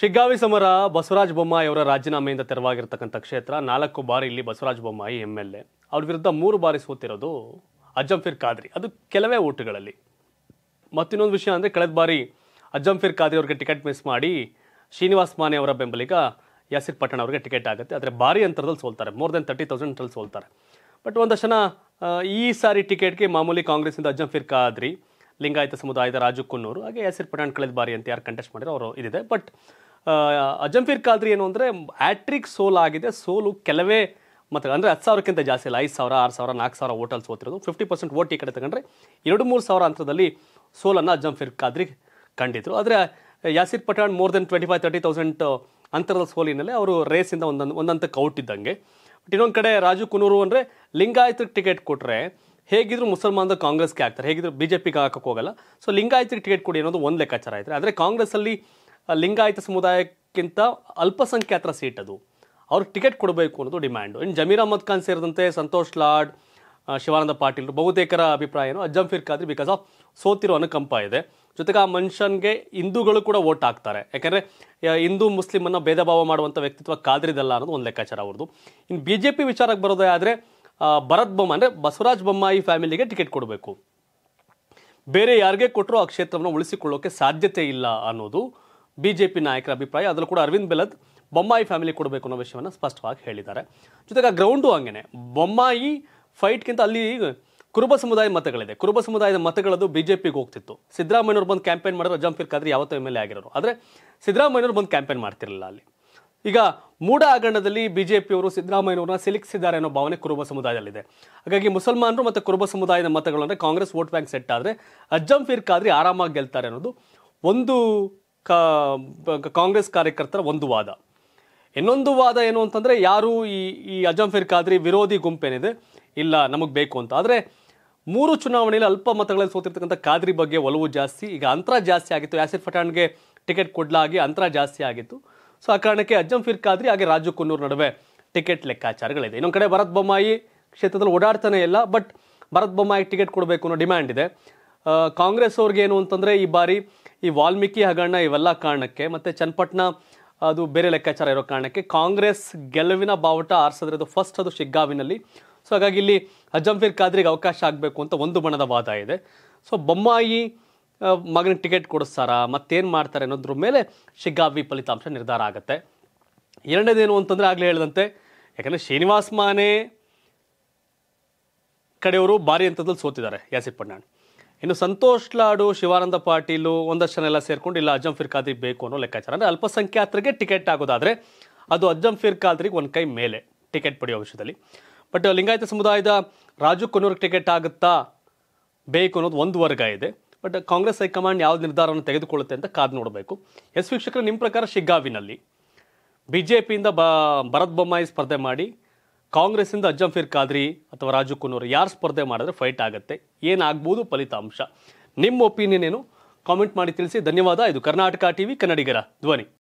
ಶಿಗ್ಗಾವಿ ಸಮರ ಬಸವರಾಜ ಬೊಮ್ಮಾಯಿ ಅವರ ರಾಜೀನಾಮೆಯಿಂದ ತೆರವಾಗಿರ್ತಕ್ಕಂಥ ಕ್ಷೇತ್ರ ನಾಲ್ಕು ಬಾರಿ ಇಲ್ಲಿ Basavaraj Bommai M L A ಅವ್ರ ವಿರುದ್ಧ ಮೂರು ಬಾರಿ ಸೋತಿರೋದು ಅಜ್ಜಂಫಿರ್ ಖಾದ್ರಿ. ಅದು ಕೆಲವೇ ಓಟುಗಳಲ್ಲಿ. ಮತ್ತಿನ್ನೊಂದು ವಿಷಯ ಅಂದರೆ ಕಳೆದ ಬಾರಿ ಅಜ್ಜಂಫಿರ್ ಖಾದ್ರಿ ಅವ್ರಿಗೆ ಟಿಕೆಟ್ ಮಿಸ್ ಮಾಡಿ ಶ್ರೀನಿವಾಸ್ ಮಾನೆ ಅವರ ಬೆಂಬಲಿಗ ಯಾಸಿರ್ ಪಟ್ಟಣ ಅವ್ರಿಗೆ ಟಿಕೆಟ್ ಆಗುತ್ತೆ. ಆದರೆ ಭಾರಿ ಅಂತರದಲ್ಲಿ ಸೋಲ್ತಾರೆ. ಮೋರ್ ದೆನ್ ತರ್ಟಿ ತೌಸಂಡ್ರಲ್ಲಿ ಸೋಲ್ತಾರೆ. ಬಟ್ ಒಂದಷ್ಟು ಜನ ಈ ಸಾರಿ ಟಿಕೆಟ್ಗೆ ಮಾಮೂಲಿ ಕಾಂಗ್ರೆಸ್ನಿಂದ ಅಜ್ಜಂಫಿರ್ ಖಾದ್ರಿ, ಲಿಂಗಾಯತ ಸಮುದಾಯದ ರಾಜು ಕುನ್ನೂರು, ಹಾಗೆ ಯಾಸಿರ್ ಪಠಾಣ್ ಕಳೆದ ಬಾರಿ ಅಂತ ಯಾರು ಕಂಟೆಸ್ಟ್ ಮಾಡಿದ್ರು ಅವರು ಇದಿದೆ. ಬಟ್ ಅಜಂಫೀರ್ ಖಾದ್ರಿ ಏನು ಅಂದರೆ ಆ್ಯಟ್ರಿಕ್ ಸೋಲ್ ಆಗಿದೆ. ಸೋಲು ಕೆಲವೇ ಮತ್ತು ಅಂದರೆ ಹತ್ತು ಸಾವಿರಕ್ಕಿಂತ ಜಾಸ್ತಿ ಇಲ್ಲ ಐದು ಸಾವಿರ, ಆರು ಸಾವಿರ, ನಾಲ್ಕು ಸಾವಿರ ಓಟಲ್ಸ್ ಓದ್ತಿರೋದು. ಫಿಫ್ಟಿ ಪರ್ಸೆಂಟ್ ಓಟ್ ಈ ಕಡೆ ತಗೊಂಡ್ರೆ ಎರಡು ಮೂರು ಸಾವಿರ ಅಂತರದಲ್ಲಿ ಸೋಲನ್ನು ಅಜಂಫೀರ್ ಖಾದ್ರಿ ಕಂಡಿದ್ರು. ಆದರೆ Yasir Pathan more than twenty five thirty thousand ಅಂತರದ ಸೋಲಿನಲ್ಲೇ ಅವರು ರೇಸಿಂದ ಒಂದೊಂದು, ಒಂದಂತಕ್ಕೆ ಔಟ್ ಇದ್ದಂಗೆ. ಬಟ್ ಇನ್ನೊಂದು ಕಡೆ ರಾಜು ಕುನೂರು ಅಂದರೆ ಲಿಂಗಾಯತಕ್ಕೆ ಟಿಕೆಟ್ ಕೊಟ್ಟರೆ ಹೇಗಿದ್ರು ಮುಸಲ್ಮಾನದ ಕಾಂಗ್ರೆಸ್ಗೆ ಹಾಕ್ತಾರೆ. ಹೇಗಿದ್ರು ಬಿ ಜೆ ಪಿಗೆ ಹಾಕಕ್ಕೆ ಹೋಗಲ್ಲ. ಸೊ ಲಿಂಗಾಯತ್ರಿಗೆ ಟಿಕೆಟ್ ಕೊಡಿ ಅನ್ನೋದು ಒಂದು ಲೆಕ್ಕಾಚಾರ ಆಯ್ತಾರೆ ಆದರೆ ಕಾಂಗ್ರೆಸ್ಸಲ್ಲಿ ಲಿಂಗಾಯತ ಸಮುದಾಯಕ್ಕಿಂತ ಅಲ್ಪಸಂಖ್ಯಾತರ ಸೀಟ್ ಅದು. ಅವ್ರಿಗೆ ಟಿಕೆಟ್ ಕೊಡಬೇಕು ಅನ್ನೋದು ಡಿಮ್ಯಾಂಡು. ಇನ್ನು ಜಮೀರ್ ಅಹಮದ್ ಖಾನ್ ಸೇರಿದಂತೆ ಸಂತೋಷ್ ಲಾಡ್ ಶಿವಾನಂದ ಪಾಟೀಲ್ ಬಹುತೇಕರ ಅಭಿಪ್ರಾಯ ಏನು ಅಜ್ಜಂಫೀರ್ ಖಾದ್ರಿ ಬಿಕಾಸ್ ಆಫ್ ಸೋತಿರೋ ಅನುಕಂಪ ಇದೆ. ಜೊತೆಗೆ ಆ ಮನುಷ್ಯನ್ಗೆ ಹಿಂದೂಗಳು ಕೂಡ ವೋಟ್ ಹಾಕ್ತಾರೆ. ಯಾಕೆಂದರೆ ಹಿಂದೂ ಮುಸ್ಲಿಮನ್ನು ಭೇದ ಭಾವ ಮಾಡುವಂಥ ವ್ಯಕ್ತಿತ್ವ ಕಾದ್ರಿದಲ್ಲ ಅನ್ನೋದು ಒಂದು ಲೆಕ್ಕಾಚಾರ ಅವ್ರದ್ದು ಇನ್ನು ಬಿ ಜೆ ಪಿ ವಿಚಾರಕ್ಕೆ ಬರೋದೇ ಆದರೆ ಭರತ್ ಬೊಮ್ಮ ಅಂದರೆ ಬಸವರಾಜ ಬೊಮ್ಮಾಯಿ ಫ್ಯಾಮಿಲಿಗೆ ಟಿಕೆಟ್ ಕೊಡಬೇಕು. ಬೇರೆ ಯಾರಿಗೆ ಕೊಟ್ಟರು ಆ ಕ್ಷೇತ್ರವನ್ನು ಉಳಿಸಿಕೊಳ್ಳೋಕೆ ಸಾಧ್ಯತೆ ಇಲ್ಲ ಅನ್ನೋದು ಬಿಜೆಪಿ ನಾಯಕರ ಅಭಿಪ್ರಾಯ, ಅದರಲ್ಲೂ ಕೂಡ ಅರವಿಂದ್ ಬೆಲದ್ ಬೊಮ್ಮಾಯಿ ಫ್ಯಾಮಿಲಿ ಕೊಡಬೇಕು ಅನ್ನೋ ವಿಷಯವನ್ನು ಸ್ಪಷ್ಟವಾಗಿ ಹೇಳಿದ್ದಾರೆ. ಜೊತೆಗೆ ಆ ಗ್ರೌಂಡು ಹಂಗೇನೆ. ಬೊಮ್ಮಾಯಿ ಫೈಟ್ಗಿಂತ ಅಲ್ಲಿ ಕುರುಬ ಸಮುದಾಯ ಮತಗಳಿದೆ. ಕುರುಬ ಸಮುದಾಯದ ಮತಗಳದು ಪಿಗೆ ಹೋಗ್ತಿತ್ತು. ಸಿದ್ದರಾಮಯ್ಯವ್ರು ಬಂದು ಕ್ಯಾಂಪೇನ್ ಮಾಡಿದ್ರು ಜಂಪ್ ಖಾದ್ರಿ ಯಾವತ್ತೂ ಎಂ ಎಲ್ ಎ ಆಗಿರೋರು. ಆದರೆ ಸಿದ್ದರಾಮಯ್ಯವ್ರು ಬಂದು ಕ್ಯಾಂಪೇನ್ ಮಾಡ್ತಿರಲಿಲ್ಲ ಅಲ್ಲಿ. ಈಗ ಮೂಡ ಜೆ ಪಿಯವರು ಸಿದ್ದರಾಮಯ್ಯನೂರನ್ನ ಸಿಲುಕಿಸಿದ್ದಾರೆ ಅನ್ನೋ ಭಾವನೆ ಕುರುಬ ಸಮುದಾಯದಲ್ಲಿದೆ. ಹಾಗಾಗಿ ಮುಸಲ್ಮಾನರು ಮತ್ತು ಕುರುಬ ಸಮುದಾಯದ ಮತಗಳು ಅಂದರೆ ಕಾಂಗ್ರೆಸ್ ವೋಟ್ ಬ್ಯಾಂಕ್ ಸೆಟ್ ಆದರೆ, ಅಜ್ಜಂಫೀರ್ ಖಾದ್ರಿ ಆರಾಮಾಗಿ ಗೆಲ್ತಾರೆ ಅನ್ನೋದು ಒಂದು ಕಾಂಗ್ರೆಸ್ ಕಾರ್ಯಕರ್ತರ ಒಂದು ವಾದ. ಇನ್ನೊಂದು ವಾದ ಏನು ಅಂತಂದರೆ ಯಾರು ಈ ಈ ಅಜಂಫೀರ್ ಖಾದ್ರಿ ವಿರೋಧಿ ಗುಂಪೇನಿದೆ? ಇಲ್ಲ, ನಮಗೆ ಬೇಕು ಅಂತ. ಆದರೆ ಮೂರು ಚುನಾವಣೆಯಲ್ಲಿ ಅಲ್ಪ ಮತಗಳಲ್ಲಿ ಸೋತಿರ್ತಕ್ಕಂಥ ಖಾದ್ರಿ ಬಗ್ಗೆ ಒಲವು ಜಾಸ್ತಿ, ಈಗ ಅಂತರ ಜಾಸ್ತಿ ಆಗಿತ್ತು. ಯಾಸಿರ್ ಪಠಾಣ್ಗೆ ಟಿಕೆಟ್ ಕೊಡಲಾಗಿ ಅಂತರ ಜಾಸ್ತಿ ಆಗಿತ್ತು. ಸೊ, ಆ ಕಾರಣಕ್ಕೆ ಅಜ್ಜಂಫಿರ್ ಖಾದ್ರಿ ಹಾಗೆ ರಾಜು ಕುನ್ನೂರ್ ನಡುವೆ ಟಿಕೆಟ್ ಲೆಕ್ಕಾಚಾರಗಳಿದೆ. ಇನ್ನೊಂದು ಕಡೆ ಭರತ್ ಬೊಮ್ಮಾಯಿ ಕ್ಷೇತ್ರದಲ್ಲಿ ಓಡಾಡ್ತಾನೆ ಇಲ್ಲ, ಬಟ್ ಭರತ್ ಬೊಮ್ಮಾಯಿ ಟಿಕೆಟ್ ಕೊಡಬೇಕು ಅನ್ನೋ ಡಿಮ್ಯಾಂಡ್ ಇದೆ. ಕಾಂಗ್ರೆಸ್ ಅವ್ರಿಗೆ ಏನು ಅಂತಂದರೆ ಈ ಬಾರಿ ಈ ವಾಲ್ಮೀಕಿ ಹಗರಣ ಇವೆಲ್ಲ ಕಾರಣಕ್ಕೆ ಮತ್ತು ಚನ್ನಪಟ್ಟಣ, ಅದು ಬೇರೆ ಲೆಕ್ಕಾಚಾರ ಇರೋ ಕಾರಣಕ್ಕೆ ಕಾಂಗ್ರೆಸ್ ಗೆಲುವಿನ ಬಾವುಟ ಆರಿಸಿದ್ರೆ ಫಸ್ಟ್ ಅದು ಶಿಗ್ಗಾವಿನಲ್ಲಿ. ಸೊ ಹಾಗಾಗಿ ಇಲ್ಲಿ ಅಜಂಫೀರ್ ಖಾದ್ರಿಗೆ ಅವಕಾಶ ಆಗಬೇಕು ಅಂತ ಒಂದು ಬಣದ ವಾದ ಇದೆ. ಸೊ ಬೊಮ್ಮಾಯಿ ಮಗನ ಟಿಕೆಟ್ ಕೊಡಿಸ್ತಾರಾ, ಮತ್ತೇನು ಮಾಡ್ತಾರೆ ಅನ್ನೋದ್ರ ಮೇಲೆ ಶಿಗ್ಗಾವಿ ಫಲಿತಾಂಶ ನಿರ್ಧಾರ ಆಗುತ್ತೆ. ಎರಡನೇದೇನು ಅಂತಂದರೆ ಆಗಲೇ ಹೇಳಿದಂತೆ, ಯಾಕಂದರೆ ಶ್ರೀನಿವಾಸ್ ಮಾನೆ ಕಡೆಯವರು ಭಾರಿ ಹಂತದಲ್ಲಿ ಸೋತಿದ್ದಾರೆ ಯಾಸಿರ್ ಪಣ್ಣಾಣ್ ಇನ್ನು ಸಂತೋಷ್ ಲಾಡು, ಶಿವಾನಂದ ಪಾಟೀಲು ಒಂದಷ್ಟು ಜನ ಎಲ್ಲ ಸೇರ್ಕೊಂಡು ಇಲ್ಲ ಅಜ್ಜಂಫಿರ್ ಖಾದ್ರಿ ಬೇಕು ಅನ್ನೋ ಲೆಕ್ಕಾಚಾರ. ಅಂದರೆ ಅಲ್ಪಸಂಖ್ಯಾತರಿಗೆ ಟಿಕೆಟ್ ಆಗೋದಾದ್ರೆ ಅದು ಅಜ್ಜಂಫೀರ್ ಖಾದ್ರಿಗೆ ಒಂದು ಕೈ ಮೇಲೆ ಟಿಕೆಟ್ ಪಡೆಯೋ ವಿಷಯದಲ್ಲಿ. ಬಟ್ ಲಿಂಗಾಯತ ಸಮುದಾಯದ ರಾಜು ಕೊನ್ನೂರ್ಗೆ ಟಿಕೆಟ್ ಆಗುತ್ತಾ? ಬೇಕು ಅನ್ನೋದು ಒಂದು ವರ್ಗ ಇದೆ. ಬಟ್ ಕಾಂಗ್ರೆಸ್ ಹೈಕಮಾಂಡ್ ಯಾವ ನಿರ್ಧಾರವನ್ನು ತೆಗೆದುಕೊಳ್ಳುತ್ತೆ ಅಂತ ಕಾದು ನೋಡಬೇಕು. ಎಸ್ ವೀಕ್ಷಕರು ನಿಮ್ಮ ಪ್ರಕಾರ ಶಿಗ್ಗಾವಿನಲ್ಲಿ ಬಿ ಜೆ ಪಿಯಿಂದ ಬ ಭರತ್ ಬೊಮ್ಮಾಯಿ ಸ್ಪರ್ಧೆ ಮಾಡಿ ಕಾಂಗ್ರೆಸ್ಸಿಂದ ಅಜ್ಜಂಫೀರ್ ಖಾದ್ರಿ ಅಥವಾ ರಾಜು ಕುನ್ನೂರು ಯಾರು ಸ್ಪರ್ಧೆ ಮಾಡಿದ್ರೆ ಫೈಟ್ ಆಗುತ್ತೆ? ಏನಾಗ್ಬೋದು ಫಲಿತಾಂಶ? ನಿಮ್ಮ ಒಪಿನಿಯನ್ ಏನು? ಕಾಮೆಂಟ್ ಮಾಡಿ ತಿಳಿಸಿ. ಧನ್ಯವಾದ. ಇದು ಕರ್ನಾಟಕ ಟಿವಿ ಕನ್ನಡಿಗರ ಧ್ವನಿ.